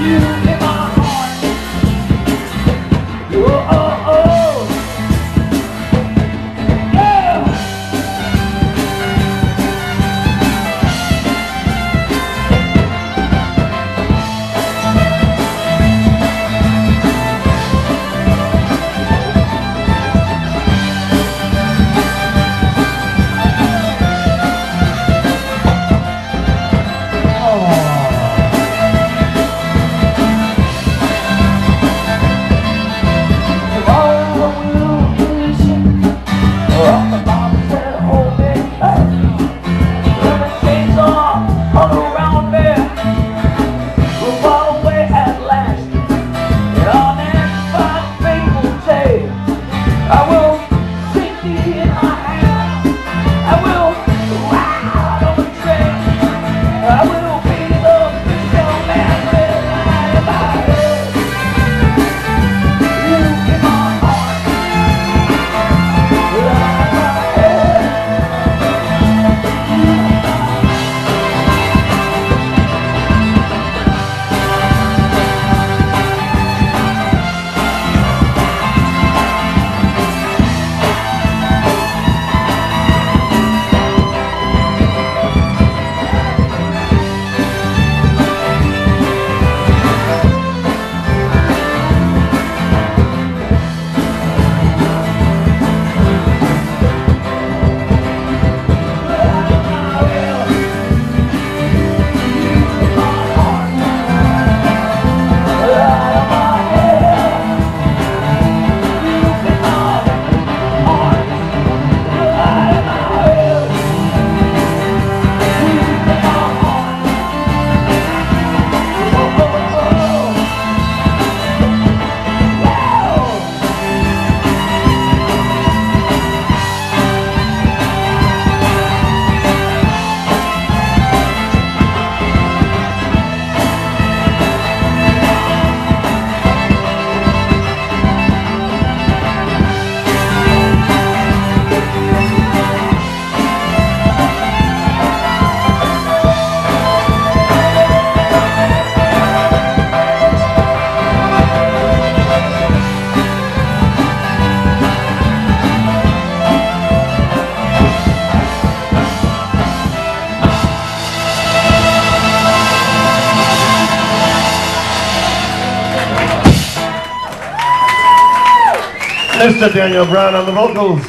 You Mr. Daniel Brown on the vocals.